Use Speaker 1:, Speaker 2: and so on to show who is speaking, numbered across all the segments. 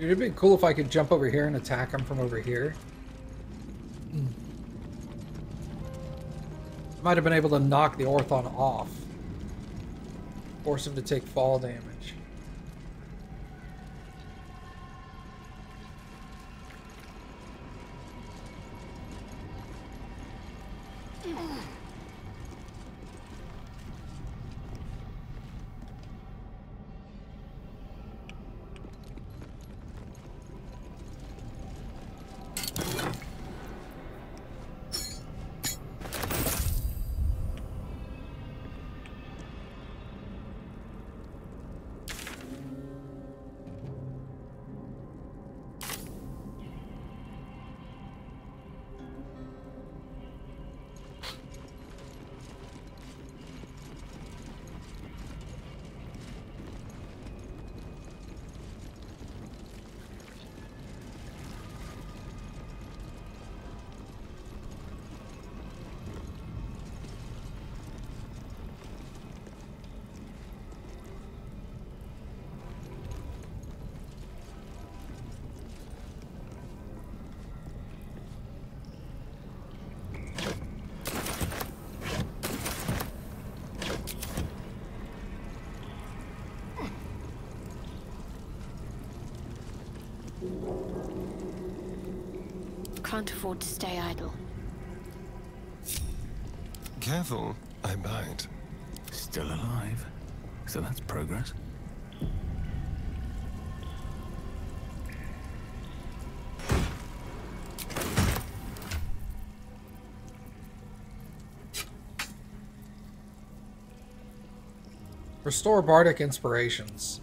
Speaker 1: It'd be cool if I could jump over here and attack him from over here. Might have been able to knock the Orthon off. Force him to take fall damage.
Speaker 2: Can't to stay idle.
Speaker 3: Careful, I bite.
Speaker 4: Still alive. So that's progress.
Speaker 1: Restore Bardic Inspirations.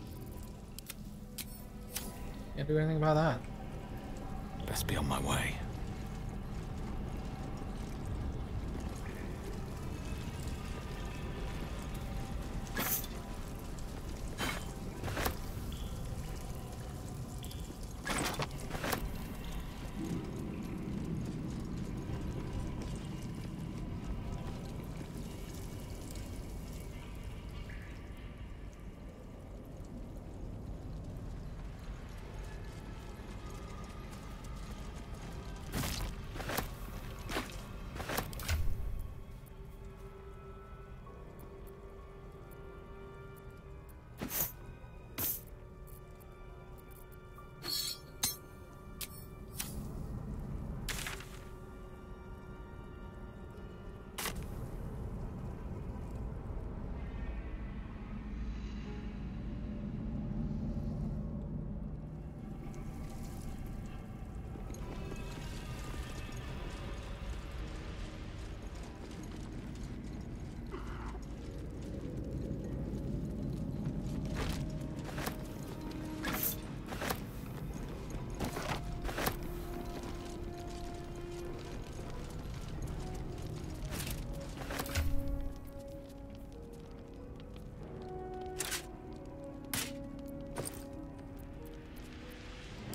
Speaker 1: Can't do anything about that.
Speaker 4: Best be on my way.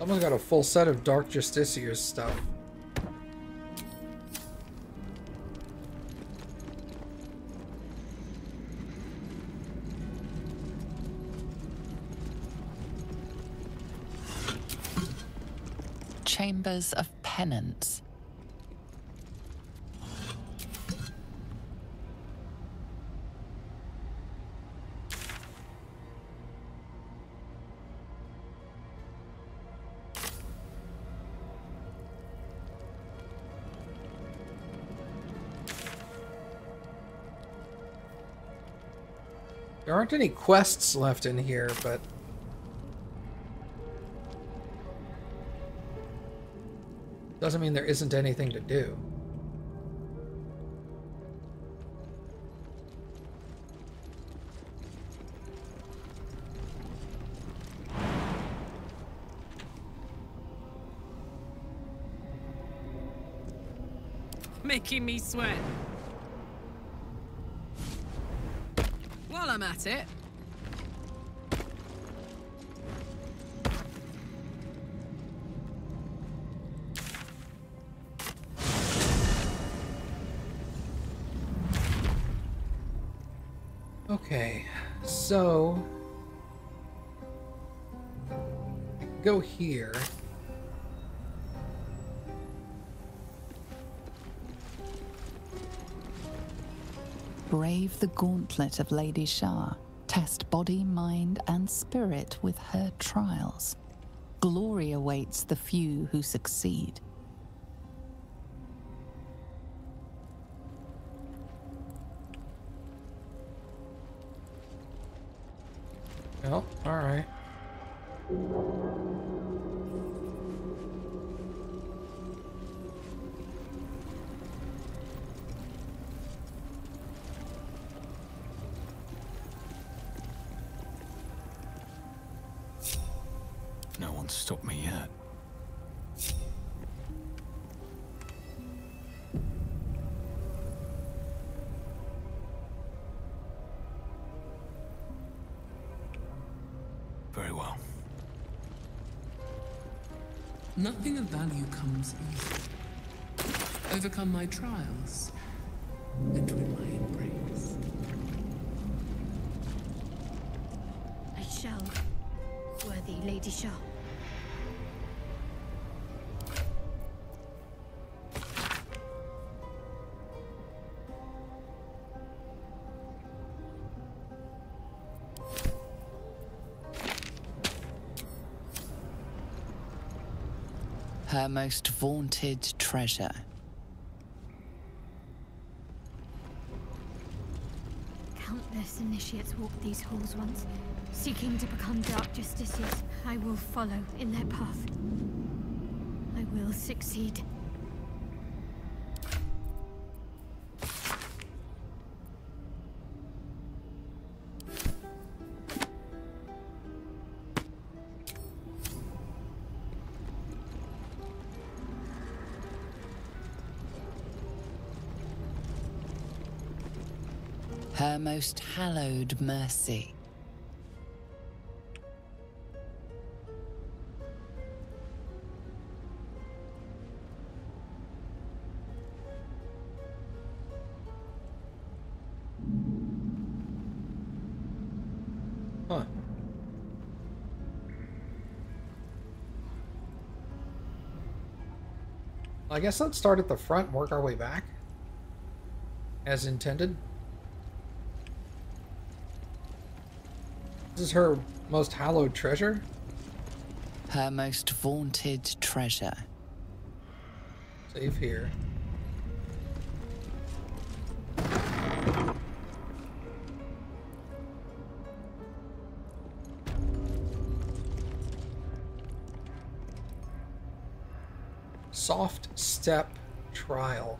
Speaker 1: Someone's got a full set of Dark Justiciar's stuff.
Speaker 5: Chambers of Penance.
Speaker 1: There aren't any quests left in here, but... Doesn't mean there isn't anything to do.
Speaker 6: Making me sweat. While it,
Speaker 1: Okay, so... go here.
Speaker 5: Brave the gauntlet of Lady Shar. Test body, mind, and spirit with her trials. Glory awaits the few who succeed.
Speaker 7: Value comes easy. Overcome my trials. Enter in my embrace.
Speaker 2: I shall, worthy Lady
Speaker 5: Shar. Most vaunted treasure.
Speaker 2: Countless initiates walked these halls once, seeking to become Dark justiciars. I will follow in their path. I will succeed.
Speaker 5: Most hallowed mercy.
Speaker 1: I guess let's start at the front work our way back. As intended. This is her most hallowed treasure.
Speaker 5: Her most vaunted treasure.
Speaker 1: Save here. Soft step trial.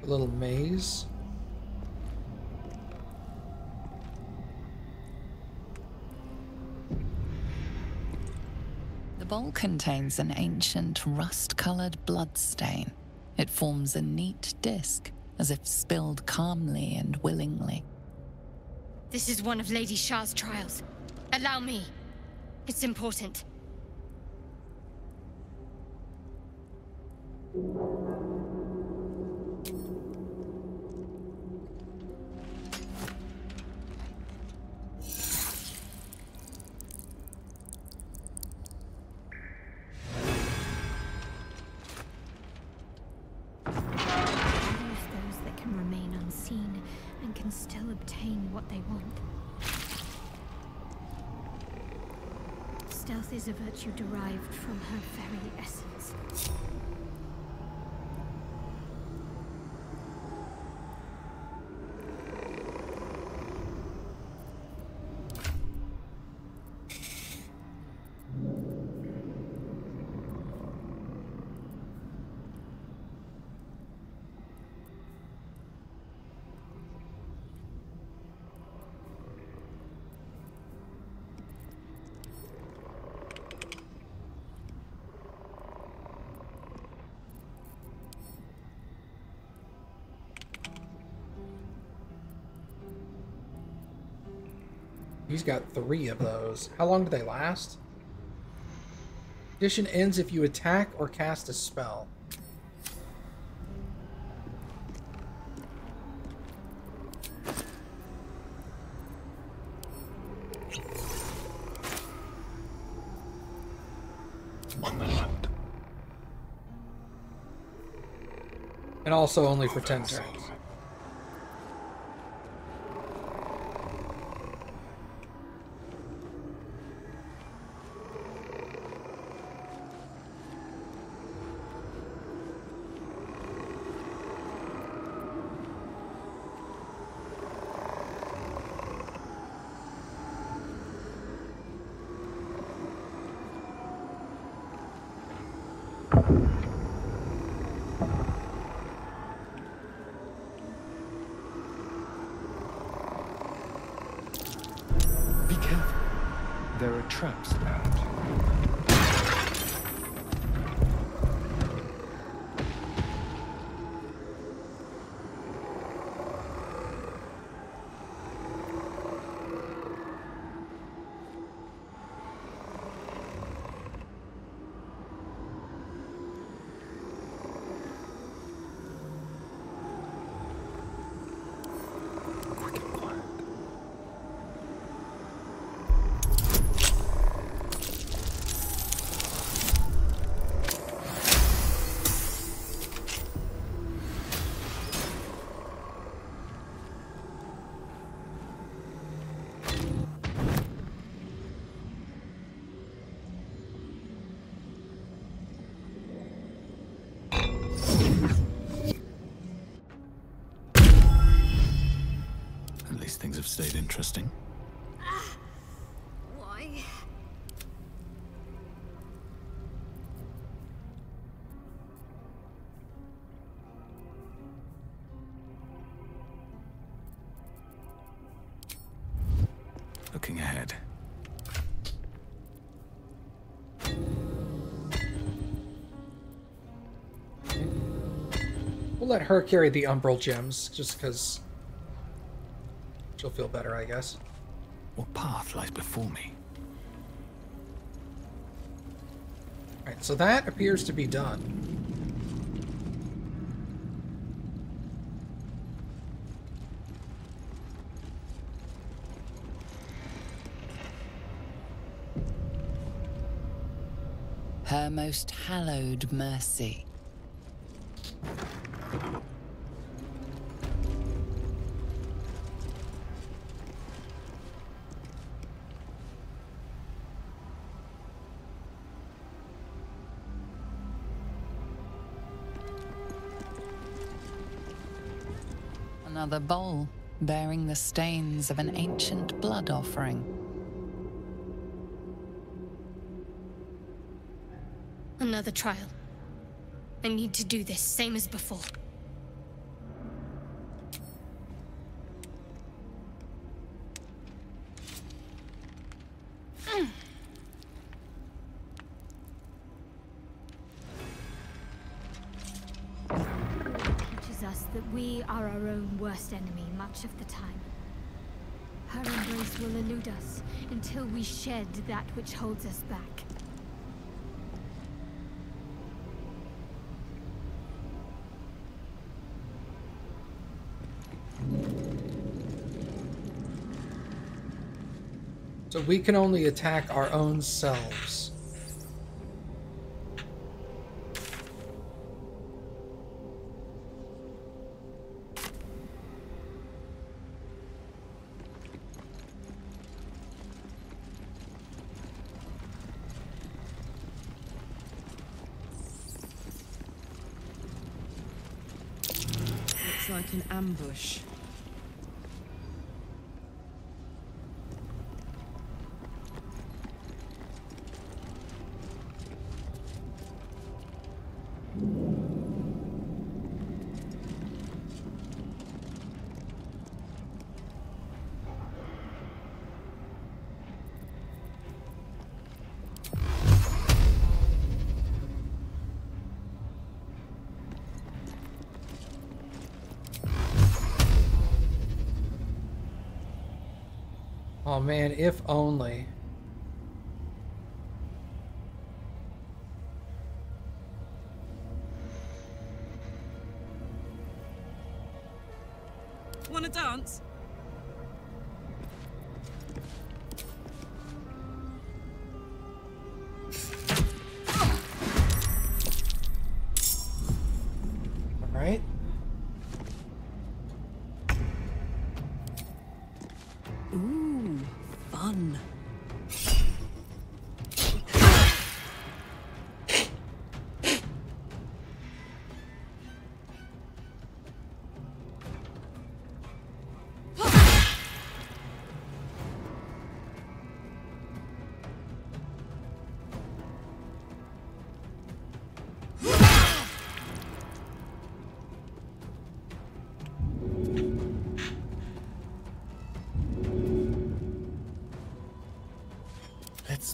Speaker 1: A little maze.
Speaker 5: The bowl contains an ancient rust colored bloodstain. It forms a neat disc, as if spilled calmly and willingly.
Speaker 2: This is one of Lady Shar's trials. Allow me. It's important. Virtue derived from her very essence.
Speaker 1: He's got three of those. How long do they last? Condition ends if you attack or cast a spell.
Speaker 3: On the hunt.
Speaker 1: And also only for 10 turns.
Speaker 4: Have stayed interesting. Looking ahead.
Speaker 1: We'll let her carry the Umbral gems, just because she'll feel better, I guess.
Speaker 4: What path lies before me?
Speaker 1: Alright, so that appears to be done.
Speaker 5: Her most hallowed mercy. Another bowl bearing the stains of an ancient blood offering.
Speaker 2: Another trial. I need to do this, same as before. Us until we shed that which holds us back.
Speaker 1: So we can only attack our own selves.
Speaker 6: Looks like an ambush.
Speaker 1: Man, if only.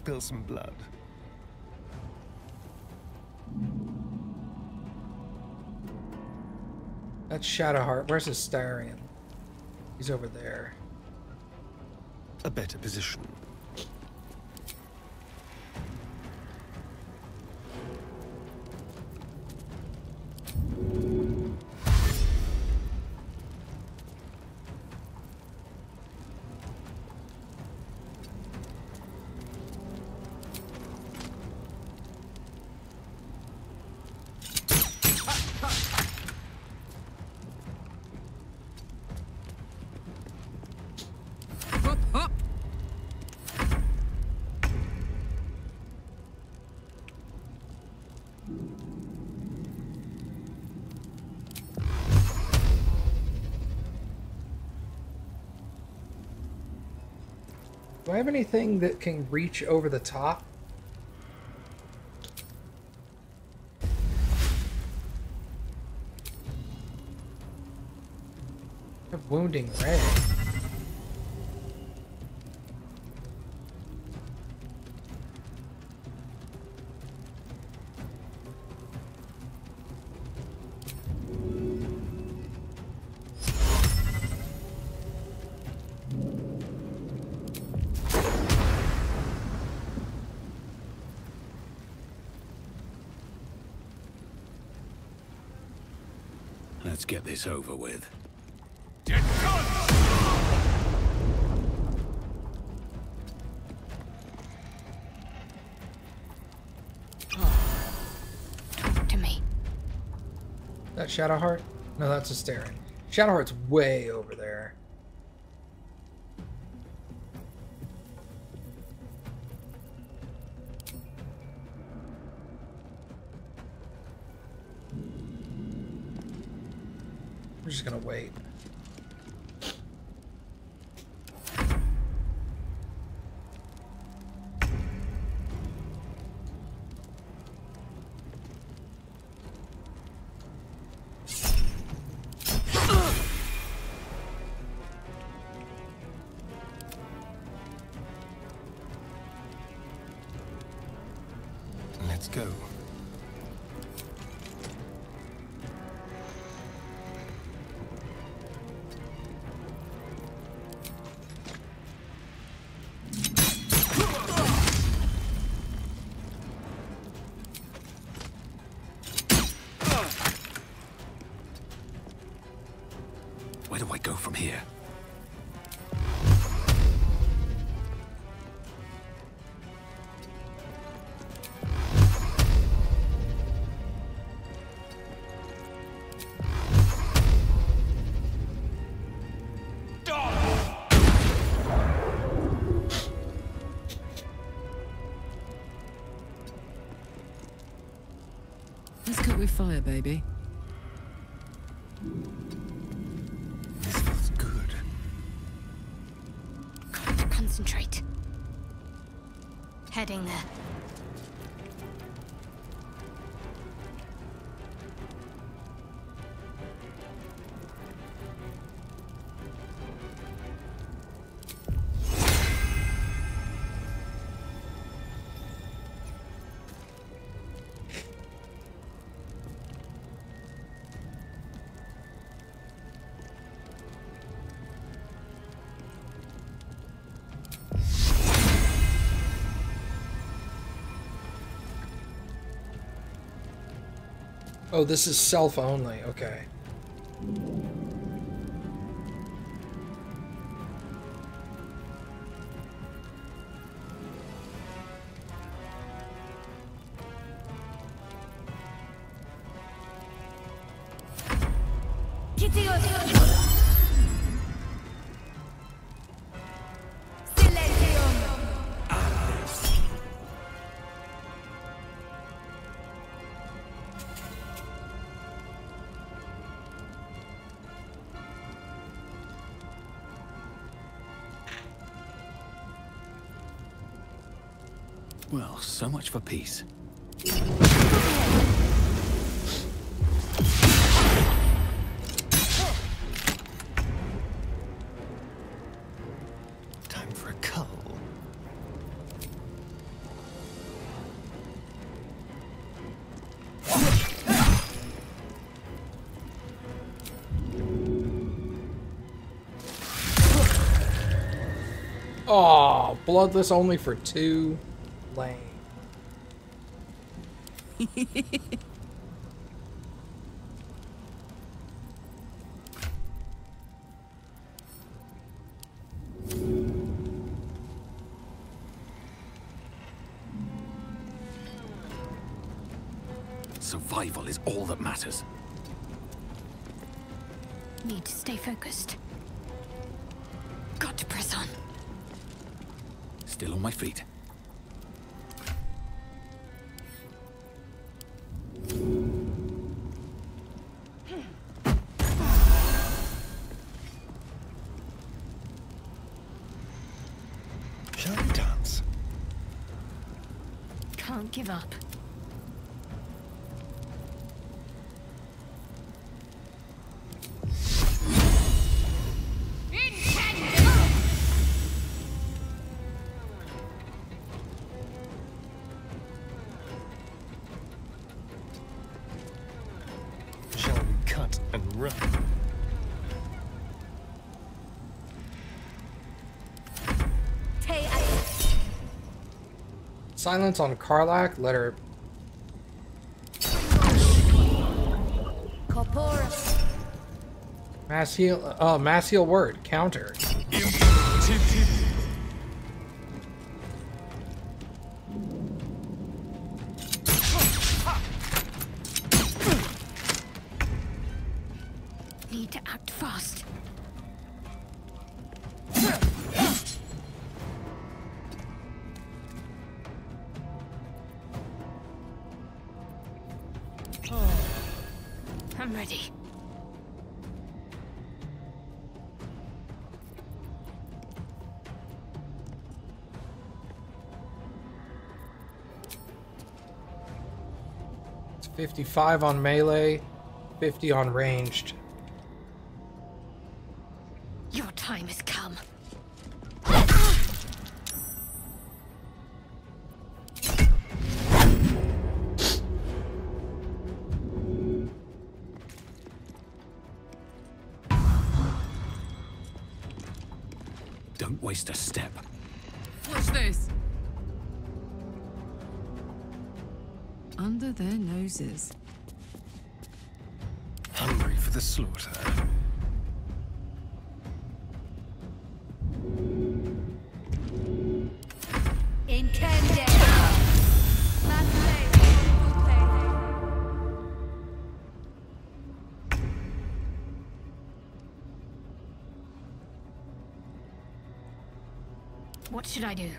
Speaker 3: Spill some blood.
Speaker 1: That's Shadowheart. Where's Astarion? He's over there.
Speaker 3: A better position.
Speaker 1: I have anything that can reach over the top? Wounding ray.
Speaker 4: This over with.
Speaker 2: Talk to me.
Speaker 1: That Shadowheart? No, that's Astarion. Shadowheart's way over We're just gonna wait.
Speaker 6: Fire, baby.
Speaker 3: This feels good.
Speaker 2: Concentrate. Heading there.
Speaker 1: Oh, this is self only. Okay.
Speaker 4: So much for peace.
Speaker 3: Time for a cull.
Speaker 1: Oh, bloodless only for two. Lame.
Speaker 4: Survival is all that matters.
Speaker 2: Need to stay focused. Got to press on.
Speaker 4: Still on my feet.
Speaker 1: Silence on Karlach. Let her. Mass heal. Uh, mass heal word. Counter. 55 on melee, 50 on ranged.
Speaker 2: What should I do?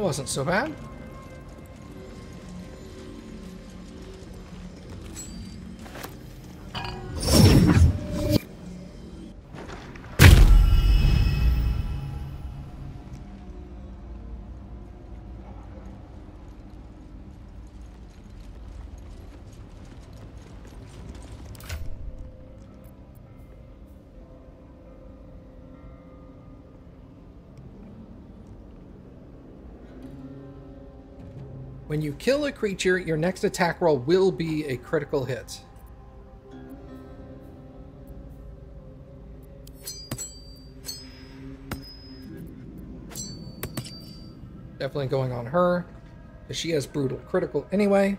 Speaker 1: That wasn't so bad. When you kill a creature, your next attack roll will be a critical hit. Definitely going on her, because she has brutal critical anyway.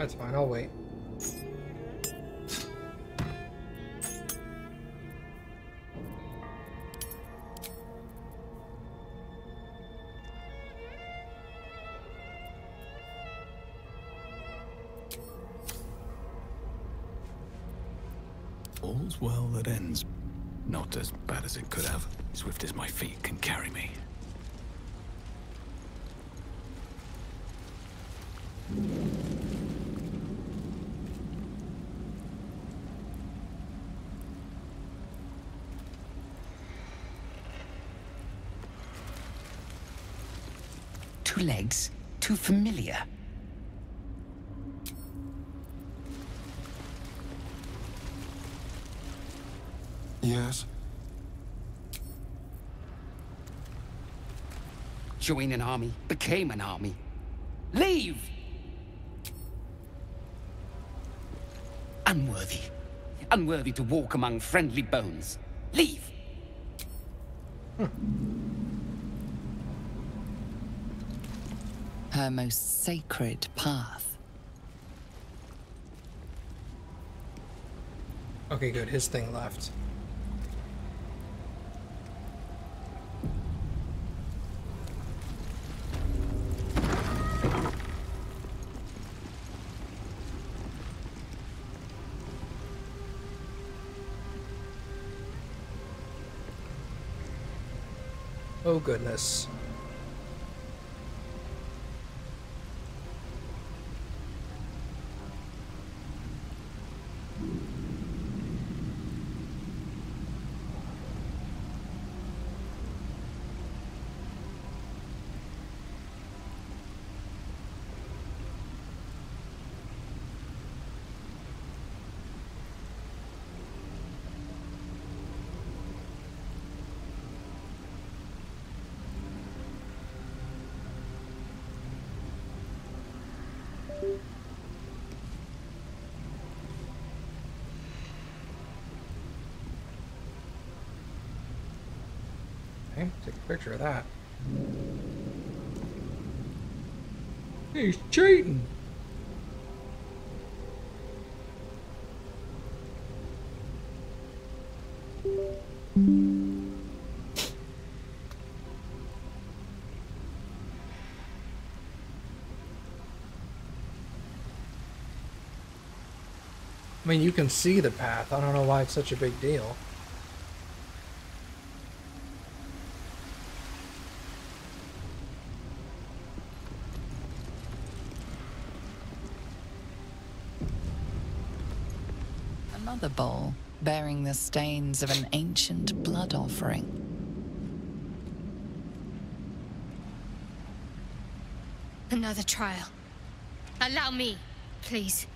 Speaker 1: That's fine, I'll wait.
Speaker 4: All's well that ends. Not as bad as it could have. Swift as my feet can carry me.
Speaker 8: Two legs, too familiar.
Speaker 3: Yes?
Speaker 8: Join an army, became an army. Leave! Unworthy. Unworthy to walk among friendly bones. Leave! Hmm.
Speaker 5: Her most sacred path.
Speaker 1: Okay, good. His thing left. Oh goodness. Okay, take a picture of that. He's cheating! Mean, you can see the path. I don't know why it's such a big deal.
Speaker 5: Another bowl bearing the stains of an ancient blood offering.
Speaker 2: Another trial. Allow me, please.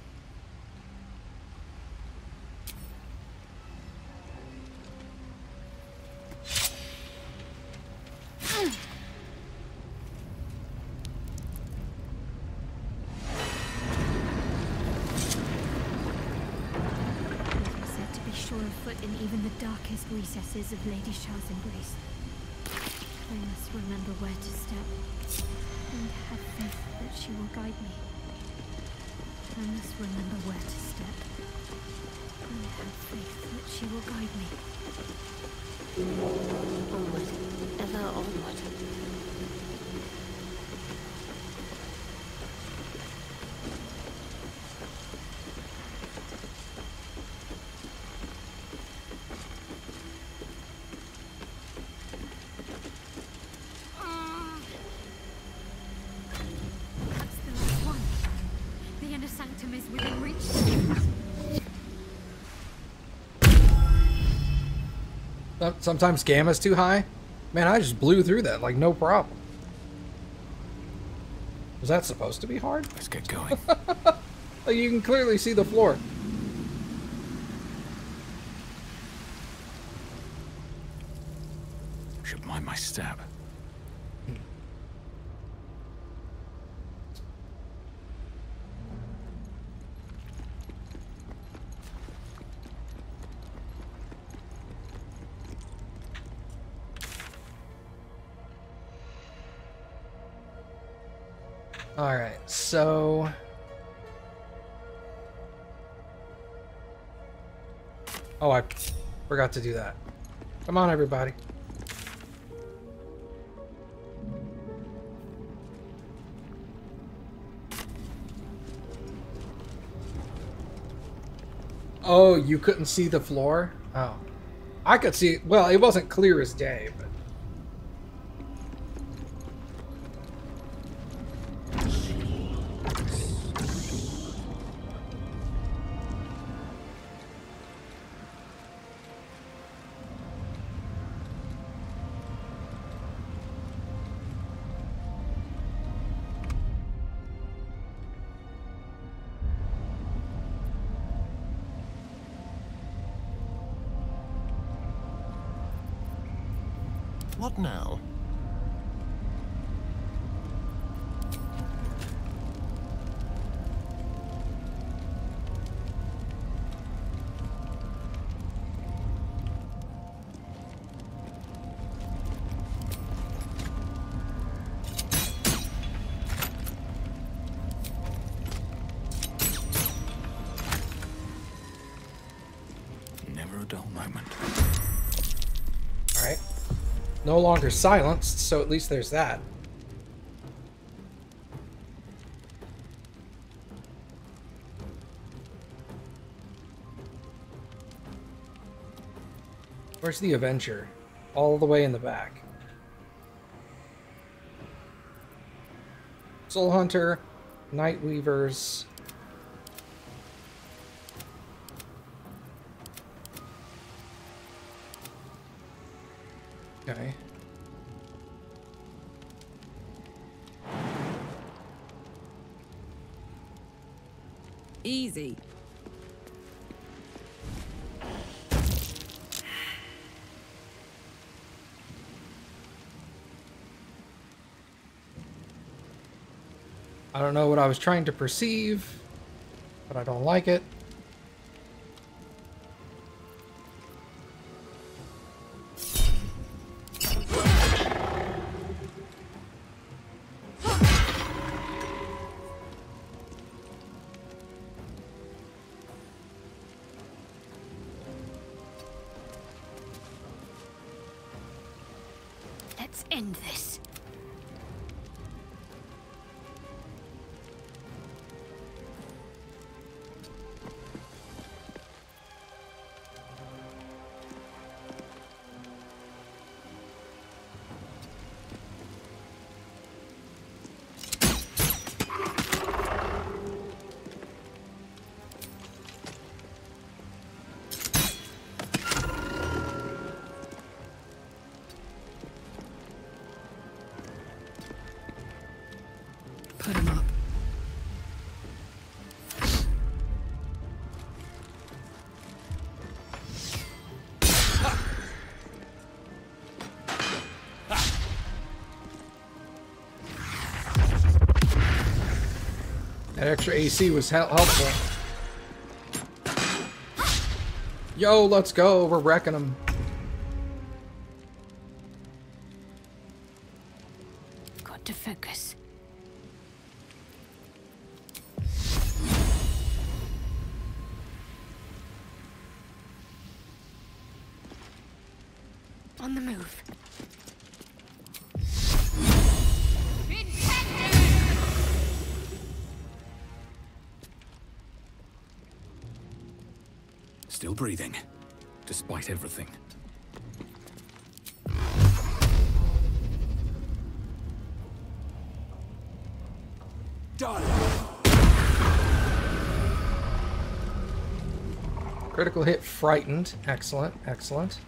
Speaker 2: Of Lady Shar's embrace. I must remember where to step, and have faith that she will guide me. I must remember where to step, and have faith that she will guide me. Onward, ever onward.
Speaker 1: Sometimes gamma's too high. Man, I just blew through that like no problem. Was that supposed to be hard?
Speaker 4: Let's get going.
Speaker 1: Like you can clearly see the floor.
Speaker 4: Should mind my step.
Speaker 1: Forgot to do that. Come on, everybody. Oh, you couldn't see the floor? Oh. I could see, well, it wasn't clear as day, but No longer silenced, so at least there's that. Where's the Avenger? All the way in the back. Soul Hunter, Night Weavers. Okay.
Speaker 6: Easy.
Speaker 1: I don't know what I was trying to perceive, but I don't like it. Extra AC was hel- helpful. Yo, let's go. We're wrecking them.
Speaker 4: Despite everything.
Speaker 1: Critical hit frightened. Excellent, excellent.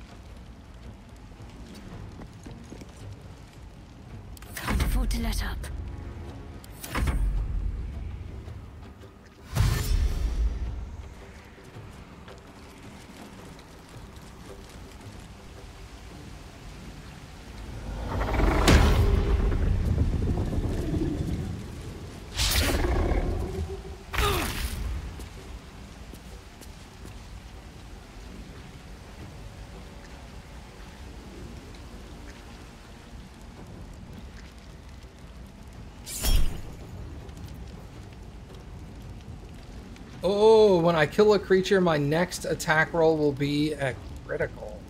Speaker 1: Oh, when I kill a creature, my next attack roll will be a critical.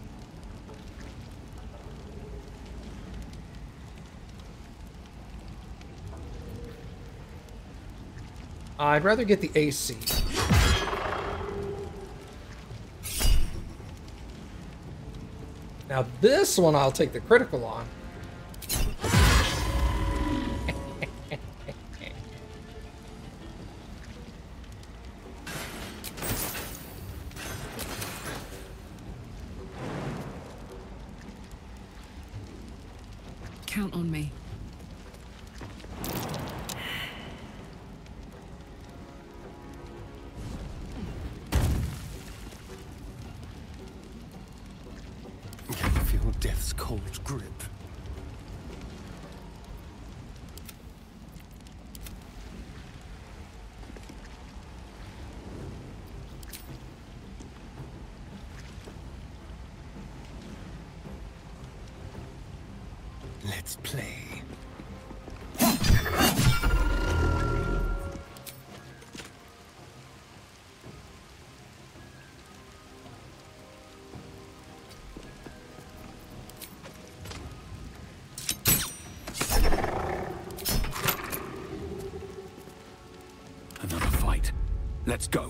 Speaker 1: I'd rather get the AC. Now this one I'll take the critical on.
Speaker 3: Let's
Speaker 4: go.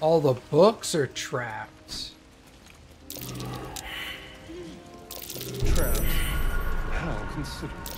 Speaker 1: All the books are trapped.
Speaker 3: Traps. How considerate.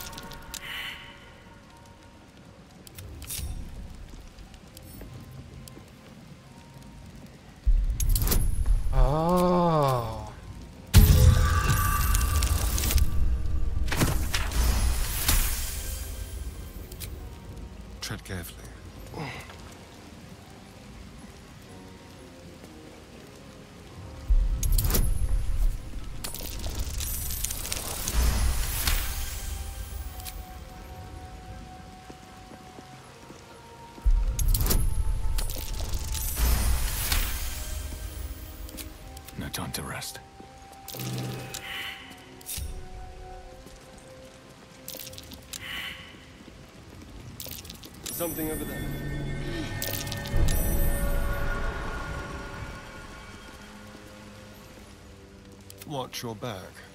Speaker 9: Watch your back.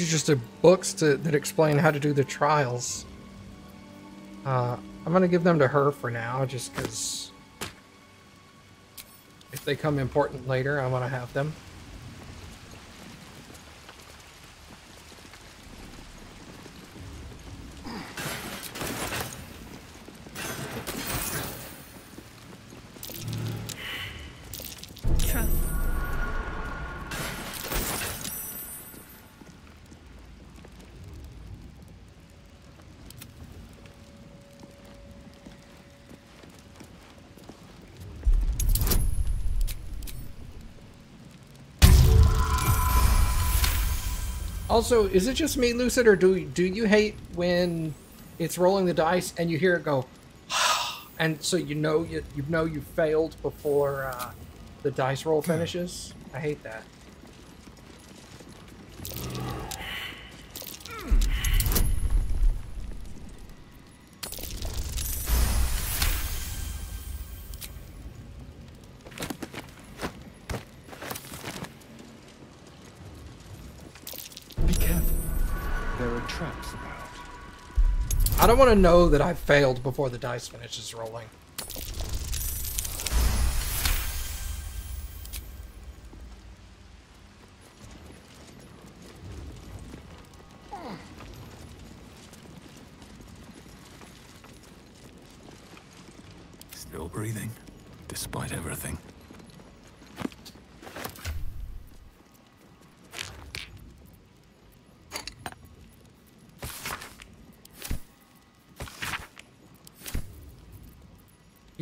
Speaker 1: Are just the books to, that explain how to do the trials. Uh, I'm gonna give them to her for now, just because if they come important later, I want to have them. Also, is it just me, Lucid, or do do you hate when it's rolling the dice and you hear it go, and so you know you you know you failed before uh, the dice roll finishes? I hate that. I don't want to know that I failed before the dice finishes rolling.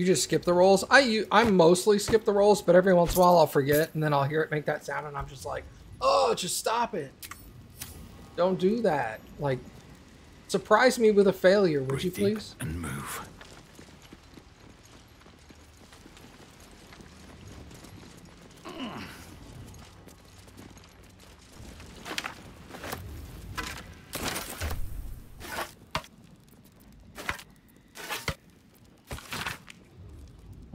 Speaker 1: Just skip the rolls. I I mostly skip the rolls, but every once in a while I'll forget, and then I'll hear it make that sound, and I'm just like, oh, just stop it. Don't do that. Like, surprise me with a failure, would you please?
Speaker 4: and move.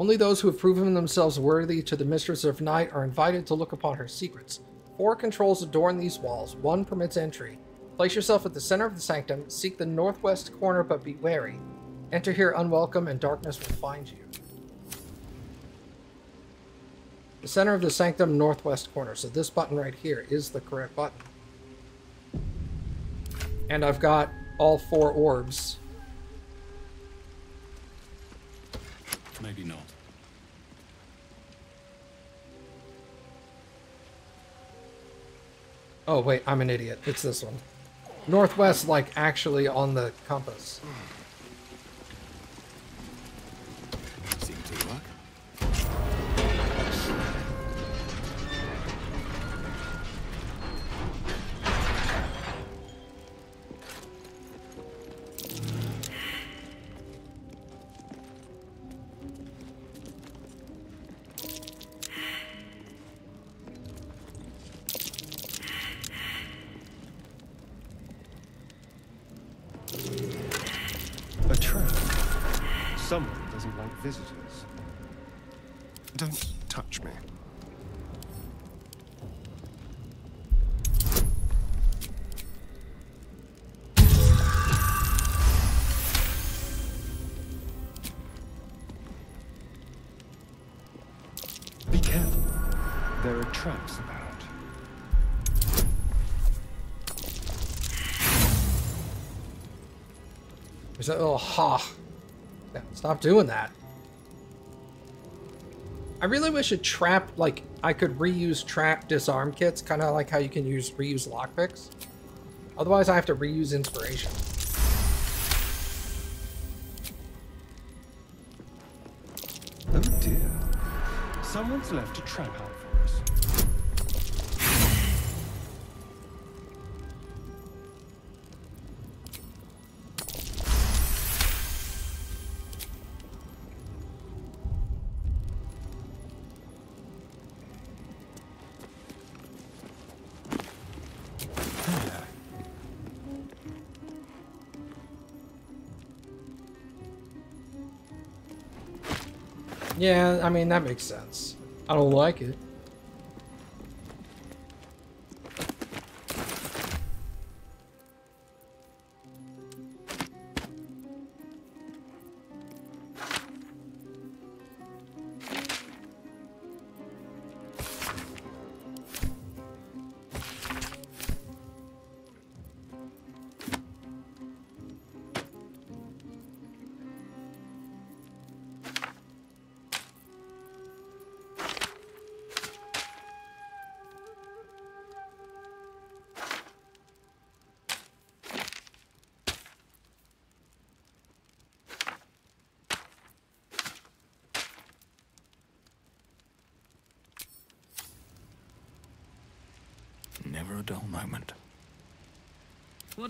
Speaker 1: Only those who have proven themselves worthy to the Mistress of Night are invited to look upon her secrets. Four controls adorn these walls, one permits entry. Place yourself at the center of the sanctum, seek the northwest corner, but be wary. Enter here unwelcome, and darkness will find you. The center of the sanctum, northwest corner. So this button right here is the correct button. And I've got all four orbs. Oh, wait, I'm an idiot. It's this one. Northwest, like, actually on the compass. There's little oh, ha. Yeah, stop doing that. I really wish a trap, like, I could reuse trap disarm kits, kind of like how you can use reuse lockpicks. Otherwise, I have to reuse inspiration.
Speaker 9: Oh dear. Someone's left a trap out
Speaker 1: Yeah, I mean, that makes sense. I don't like it.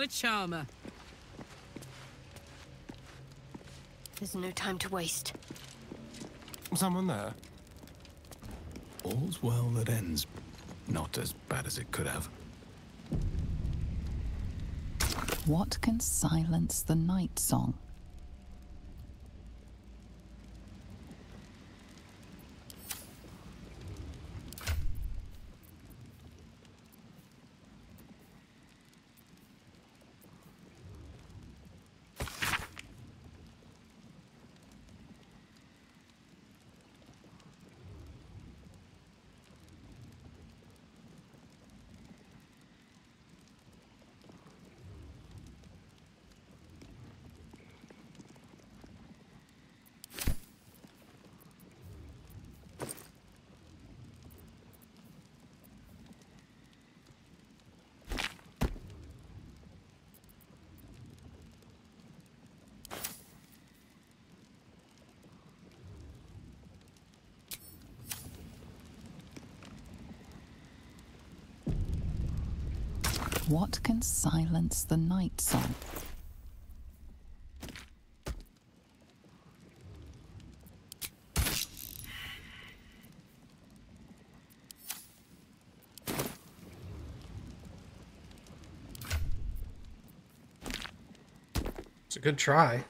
Speaker 4: A
Speaker 6: charmer.
Speaker 10: There's no time to waste.
Speaker 9: Someone there?
Speaker 4: All's well that ends. Not as bad as it could have.
Speaker 5: What can silence the night song? What can silence the night song?
Speaker 1: It's a good try.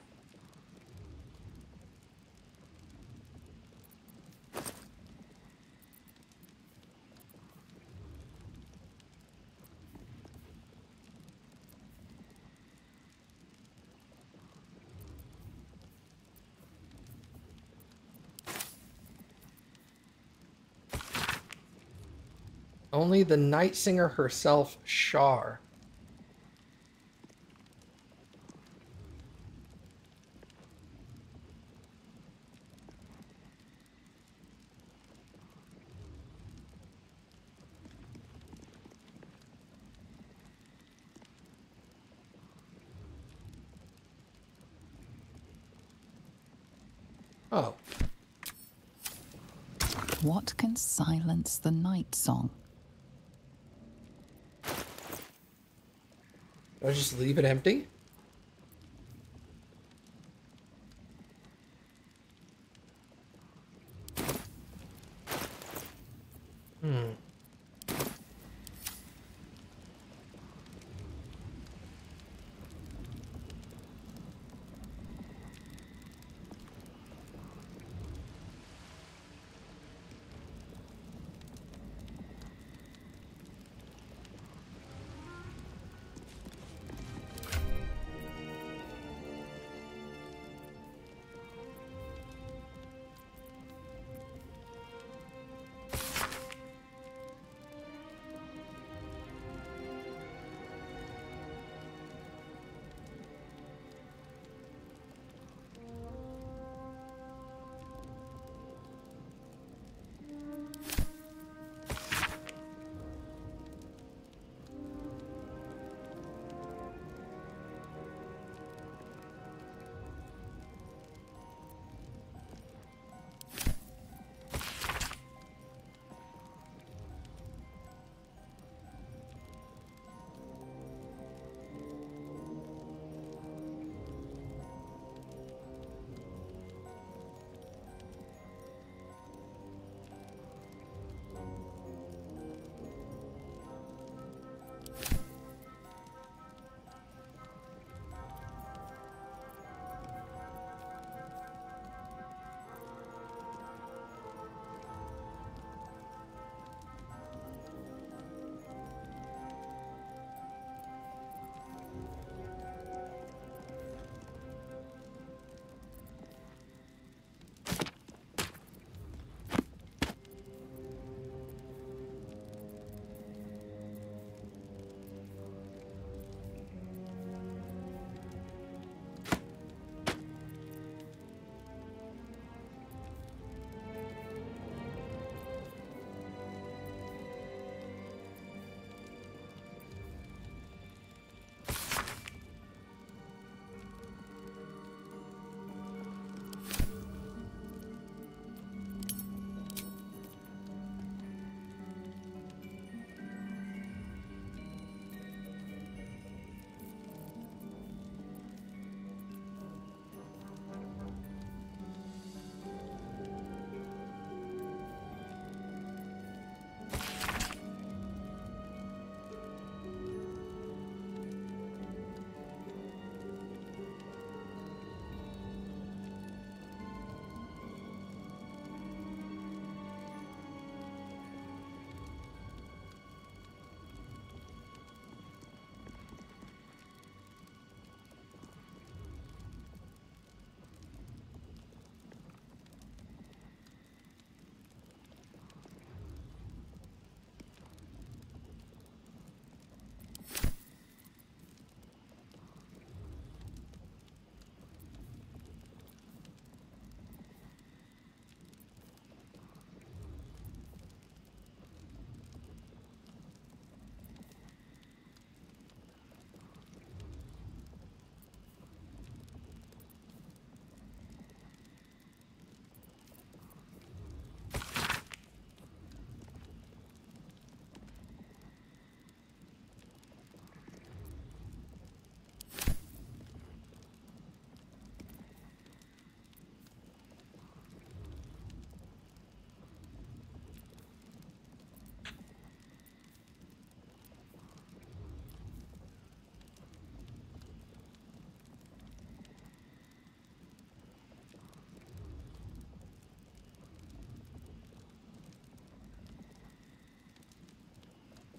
Speaker 1: Only the night singer herself, Shar. Oh,
Speaker 5: What can silence the night song?
Speaker 1: Do I just leave it empty? Hmm.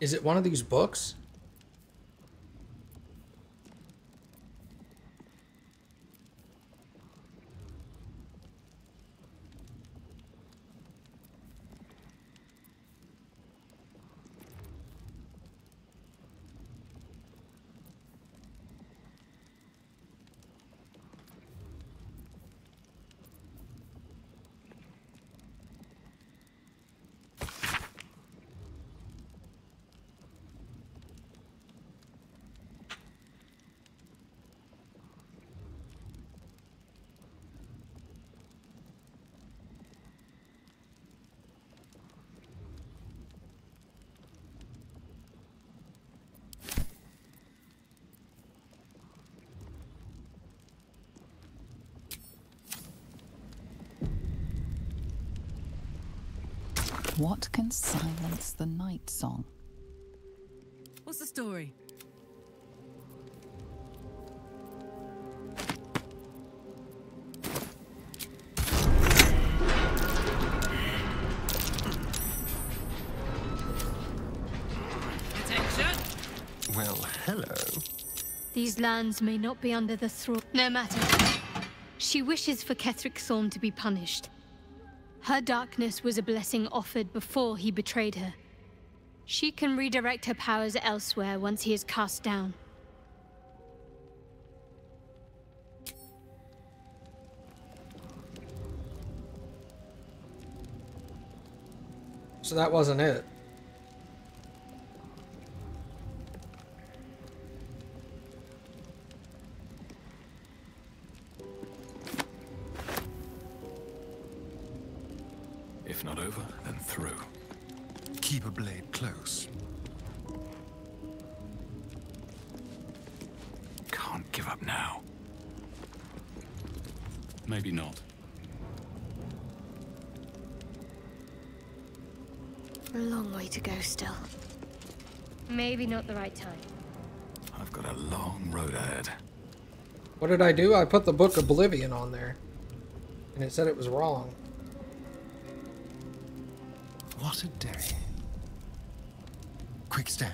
Speaker 1: Is it one of these books?
Speaker 5: What can silence the night song?
Speaker 6: What's the story? Attention!
Speaker 3: Well, hello.
Speaker 10: These lands may not be under the thrall. No matter. She wishes for Ketheric Thorn to be punished. Her darkness was a blessing offered before he betrayed her. She can redirect her powers elsewhere once he is cast down.
Speaker 1: So that wasn't it.
Speaker 4: If not over, then through.
Speaker 3: Keep a blade close.
Speaker 4: Can't give up now.
Speaker 11: Maybe not.
Speaker 12: A long way to go still.
Speaker 10: Maybe not the right time.
Speaker 4: I've got a long road ahead.
Speaker 1: What did I do? I put the book Oblivion on there. And it said it was wrong.
Speaker 3: What a day. Quick step.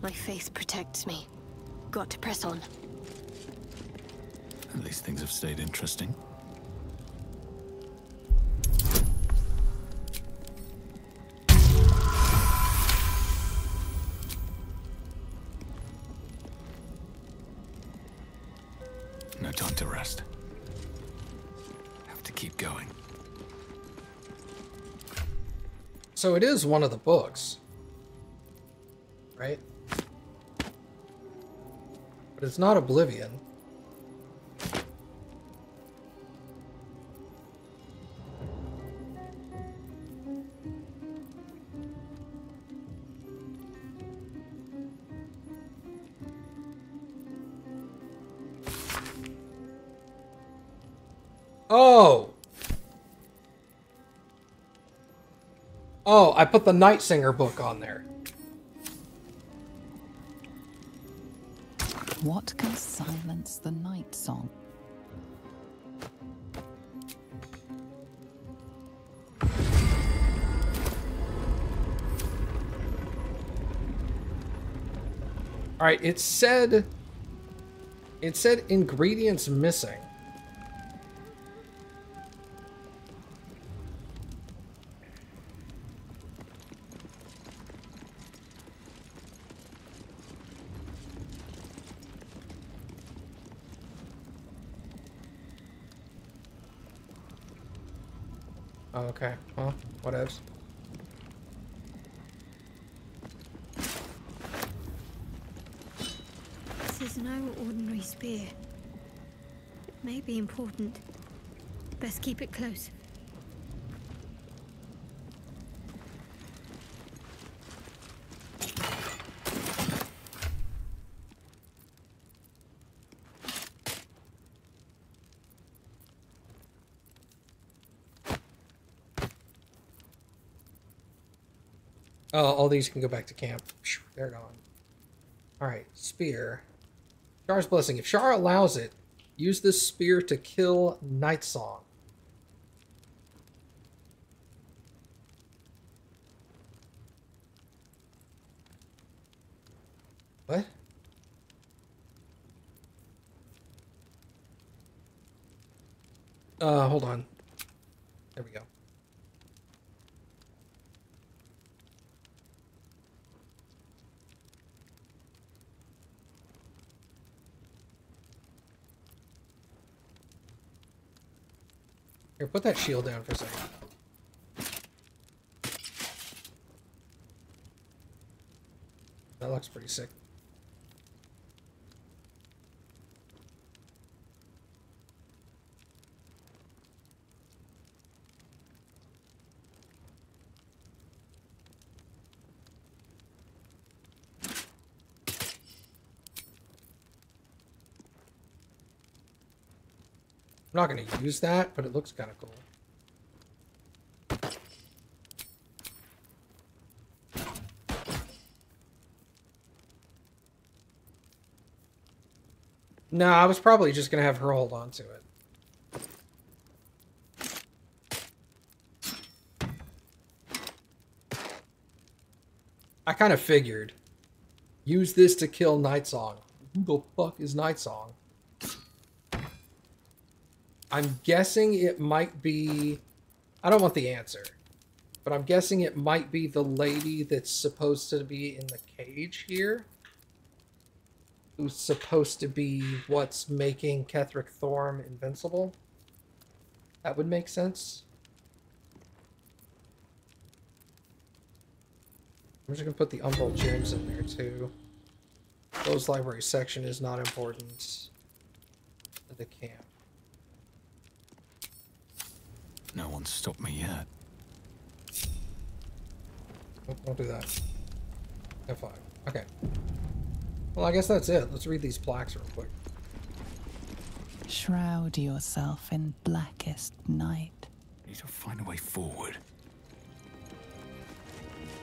Speaker 12: My faith protects me. Got to press on.
Speaker 4: At least things have stayed interesting.
Speaker 1: So it is one of the books. Right? But it's not Oblivion. Put the Night Singer book on there.
Speaker 5: What can silence the night song?
Speaker 1: All right, it said it said ingredients missing.
Speaker 10: Keep it close.
Speaker 1: Oh, all these can go back to camp. They're gone. All right, spear. Shar's Blessing. If Shar allows it, use this spear to kill Night Song. What? Uh, hold on. There we go. Here, put that shield down for a second. That looks pretty sick. I'm not going to use that, but it looks kind of cool. No, I was probably just going to have her hold on to it. I kind of figured. Use this to kill Nightsong. Who the fuck is Nightsong? I'm guessing it might be. I don't want the answer, but I'm guessing it might be the lady that's supposed to be in the cage here. Who's supposed to be what's making Ketheric Thorm invincible? That would make sense. I'm just gonna put the Umbral gems in there too. Those library section is not important. The camp.
Speaker 4: No one's stopped me yet.
Speaker 1: Don't, don't do that. F5. Okay. Well, I guess that's it. Let's read these plaques real quick.
Speaker 5: Shroud yourself in blackest night.
Speaker 4: Need to find a way forward.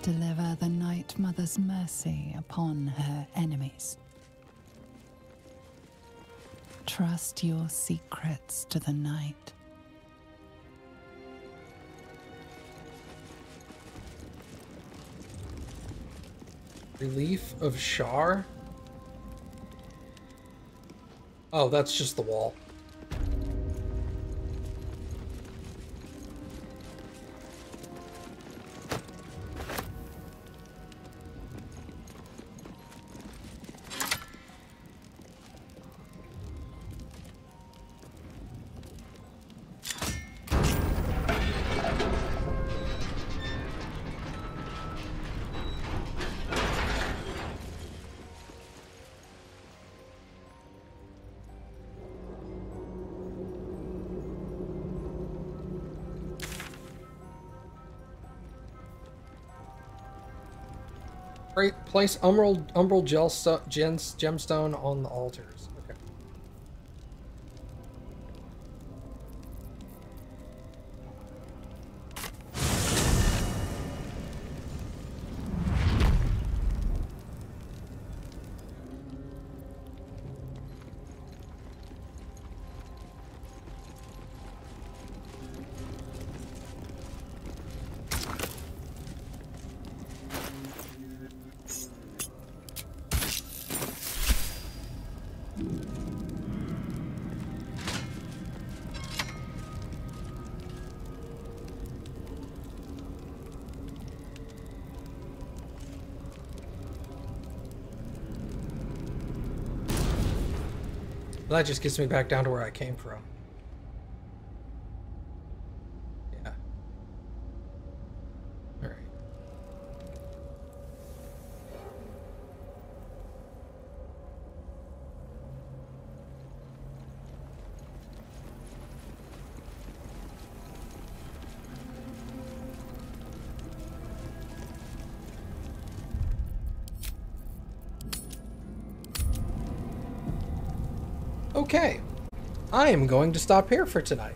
Speaker 5: Deliver the Night Mother's mercy upon her enemies. Trust your secrets to the night.
Speaker 1: Relief of Shar? Oh, that's just the wall. Place Umbral, Umbral gel gemstone on the altars. That just gets me back down to where I came from. I am going to stop here for tonight.